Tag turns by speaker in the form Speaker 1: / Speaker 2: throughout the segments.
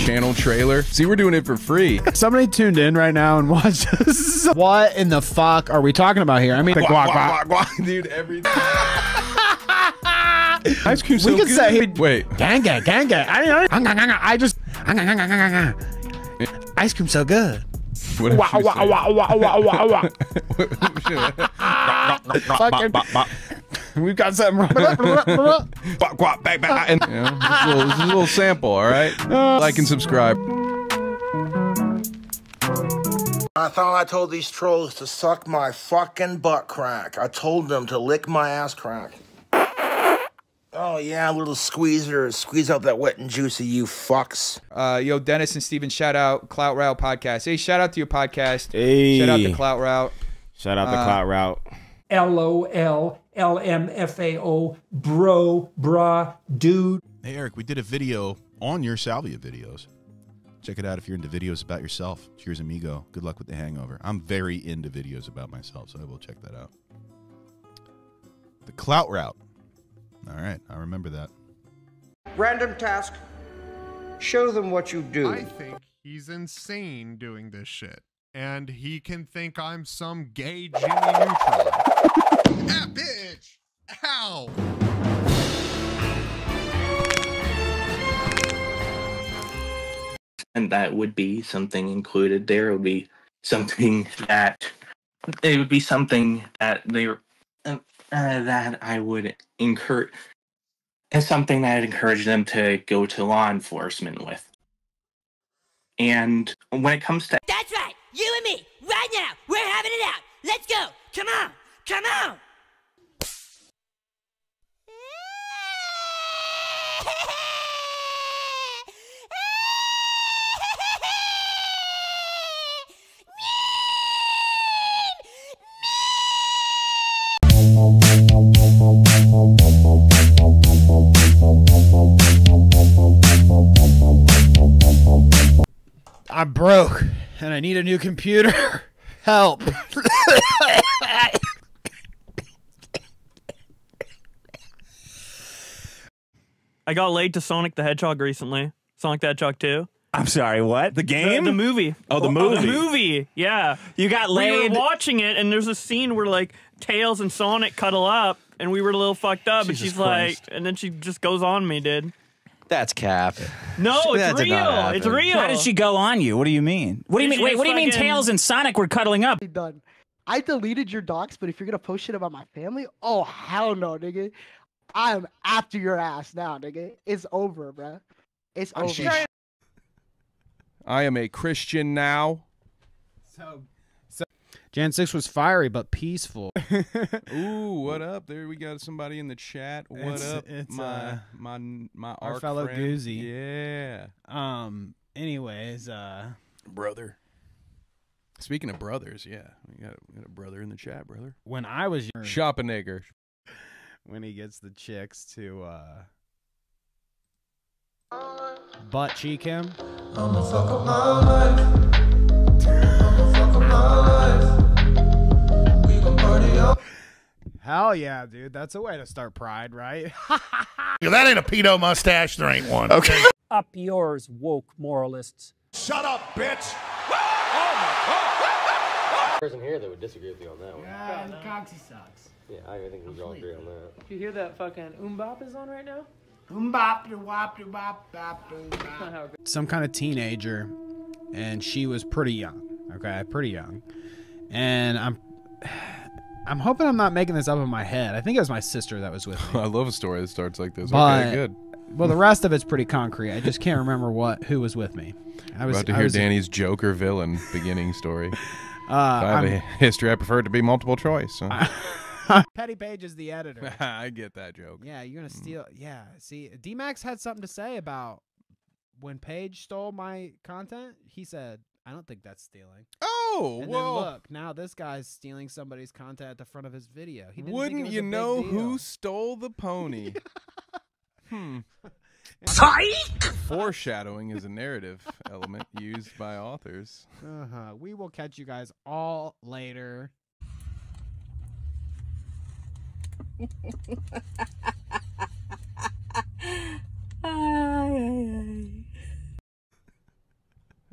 Speaker 1: Clout Route channel trailer. See, we're doing it for free.
Speaker 2: Somebody tuned in right now and watched this. what in the fuck are we talking about here? I mean,
Speaker 1: Guac,
Speaker 2: guac,
Speaker 1: guac,
Speaker 2: guac.
Speaker 1: guac, guac. Dude, every Ice cream so
Speaker 2: We could
Speaker 1: good.
Speaker 2: say-
Speaker 1: Wait,
Speaker 2: Gang, gang, gang, gang. I, I, I just. Ice cream so good.
Speaker 1: what if
Speaker 2: Wow,
Speaker 1: you
Speaker 2: wow,
Speaker 1: say-
Speaker 2: wow, wow, wow, wow, wow. Fucking, we've got something wrong.
Speaker 1: Guac, guac, bang, bang, and, you know, this, is a little, this is a little sample, all right? Like and subscribe.
Speaker 3: I thought I told these trolls to suck my fucking butt crack. I told them to lick my ass crack. Oh yeah, little squeezer, squeeze out that wet and juicy, you fucks.
Speaker 4: Uh, yo, Dennis and Steven, shout out Clout Route podcast. Hey, shout out to your podcast.
Speaker 5: Hey.
Speaker 4: Shout out to Clout Route.
Speaker 5: Shout out the
Speaker 4: Uh,
Speaker 5: Clout Route.
Speaker 6: L O L L M F A O, bro, bra, dude.
Speaker 7: Hey, Eric, we did a video on your salvia videos. Check it out if you're into videos about yourself. Cheers, amigo. Good luck with the hangover. I'm very into videos about myself, so I will check that out. The clout route. All right, I remember that.
Speaker 8: Random task. Show them what you do.
Speaker 9: I think he's insane doing this shit. And he can think I'm some gay Jimmy Neutron. ah, bitch! Ow!
Speaker 10: and that would be something included there. It would be something that it would be something that they uh, uh, that I would encourage as something that I'd encourage them to go to law enforcement with. And when it comes to.
Speaker 11: You and me, right now. We're having it out. Let's go. Come on. Come on.
Speaker 2: I'm broke and I need a new computer. Help.
Speaker 12: I got laid to Sonic the Hedgehog recently. Sonic the Hedgehog 2.
Speaker 5: I'm sorry, what? The game?
Speaker 12: The, the movie.
Speaker 5: Oh, the oh, movie?
Speaker 12: the
Speaker 5: movie.
Speaker 12: movie. Yeah.
Speaker 5: You got laid.
Speaker 12: We
Speaker 5: laid.
Speaker 12: were watching it, and there's a scene where like Tails and Sonic cuddle up, and we were a little fucked up. and she's
Speaker 13: Christ.
Speaker 12: like, and then she just goes on me, dude.
Speaker 13: That's cap.
Speaker 12: No, it's
Speaker 13: did not
Speaker 12: real. It's real.
Speaker 5: How did she go on you? What do you mean? What do you mean? Wait, what do you mean Tails and Sonic were cuddling up?
Speaker 14: done. I deleted your docs, but if you're gonna post shit about my family, oh hell no, nigga. I am after your ass now, nigga. It's over, bruh. It's
Speaker 1: I'm
Speaker 14: over.
Speaker 1: sheesh. I am a Christian now.
Speaker 2: So, so Jan 6 was fiery but peaceful.
Speaker 1: Ooh, what up? There we got somebody in the chat. What
Speaker 2: It's-
Speaker 1: up?
Speaker 2: it's,
Speaker 1: my
Speaker 2: uh,
Speaker 1: my my
Speaker 2: our fellow
Speaker 1: friend.
Speaker 2: Goozy.
Speaker 1: Yeah,
Speaker 2: Um. Anyways, uh,
Speaker 1: brother. Speaking of brothers, yeah, we got, we got a brother in the chat, brother.
Speaker 2: when I was young,
Speaker 1: Schoppenegger.
Speaker 2: when he gets the chicks to uh butt cheek him. Hell yeah, dude. That's a way to start pride, right?
Speaker 15: If that ain't a pedo mustache, there ain't one.
Speaker 1: Okay.
Speaker 6: Up yours, woke moralists.
Speaker 15: Shut up, bitch.
Speaker 16: person here that would disagree with you on that one.
Speaker 14: Yeah, Coxie sucks.
Speaker 16: Yeah, I think we all agree on that.
Speaker 6: Do you hear that fucking umbop is on right now?
Speaker 14: Umbop, de wop, de wop, bop, de.
Speaker 2: Some kind of teenager, and she was pretty young. Okay, pretty young, and I'm. I'm hoping I'm not making this up in my head. I think it was my sister that was with me.
Speaker 1: I love a story that starts like this.
Speaker 2: But,
Speaker 1: okay, good.
Speaker 2: Well, the rest of it's pretty concrete. I just can't remember what who was with me. I was
Speaker 1: About to
Speaker 2: I
Speaker 1: hear
Speaker 2: was-
Speaker 1: Danny's Joker villain beginning story.
Speaker 2: Uh,
Speaker 1: I have a
Speaker 2: I'm-
Speaker 1: history. I prefer it to be multiple choice. so.
Speaker 2: Petty Paige is the editor.
Speaker 1: I get that joke.
Speaker 2: Yeah, you're gonna steal. Yeah, see, D-Max had something to say about when Paige stole my content. He said, "I don't think that's stealing."
Speaker 1: Oh,
Speaker 2: and
Speaker 1: well.
Speaker 2: then look, now this guy's stealing somebody's content at the front of his video. He didn't
Speaker 1: Wouldn't you know
Speaker 2: deal.
Speaker 1: who stole the pony? hmm. Foreshadowing is a narrative element used by authors.
Speaker 2: Uh-huh. We will catch you guys all later.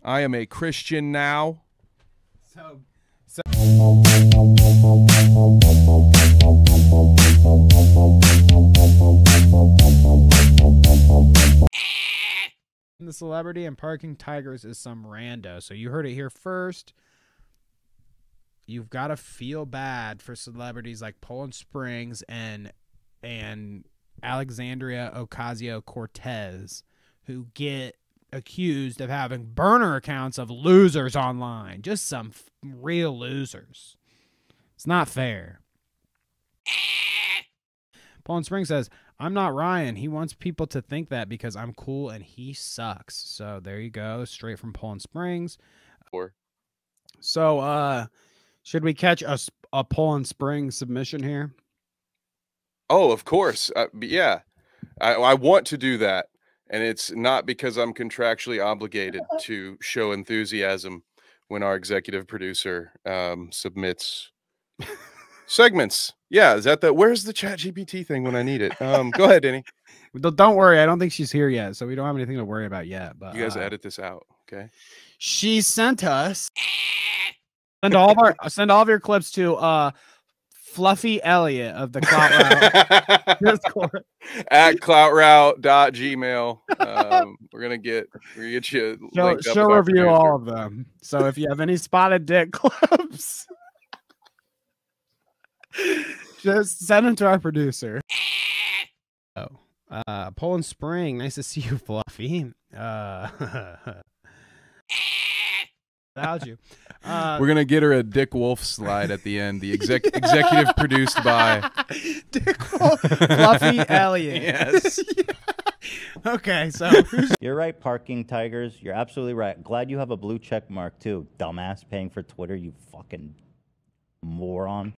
Speaker 17: I am a Christian now.
Speaker 2: So, the celebrity and parking tigers is some rando. So you heard it here first. You've got to feel bad for celebrities like Poland Springs and and Alexandria Ocasio Cortez who get accused of having burner accounts of losers online. Just some f- real losers. It's not fair. Poland Spring says, I'm not Ryan. He wants people to think that because I'm cool and he sucks. So there you go. Straight from Poland Springs.
Speaker 1: Or
Speaker 2: So uh should we catch a, a Poland Springs submission here?
Speaker 1: Oh, of course. Uh, yeah, I, I want to do that, and it's not because I'm contractually obligated to show enthusiasm when our executive producer um, submits segments. Yeah, is that the? Where's the Chat GPT thing when I need it? Um, go ahead, Denny.
Speaker 2: Don't worry, I don't think she's here yet, so we don't have anything to worry about yet. But
Speaker 1: You guys
Speaker 2: uh,
Speaker 1: edit this out, okay?
Speaker 2: she sent us send all of our send all of your clips to uh Fluffy Elliot of the Clout Route Discord.
Speaker 1: At cloutroute.gmail. Um, we're gonna get we're gonna get you
Speaker 2: She'll, she'll review
Speaker 1: producer.
Speaker 2: all of them. So if you have any spotted dick clips, just send them to our producer. Oh, uh, Poland Spring, nice to see you, Fluffy. Uh, without you, uh,
Speaker 17: We're gonna get her a Dick Wolf slide at the end. The exec- executive produced by
Speaker 2: Dick Wolf, Fluffy Elliot.
Speaker 17: Yes.
Speaker 2: okay, so
Speaker 18: You're right, parking tigers. You're absolutely right. Glad you have a blue check mark too, dumbass. Paying for Twitter, you fucking moron.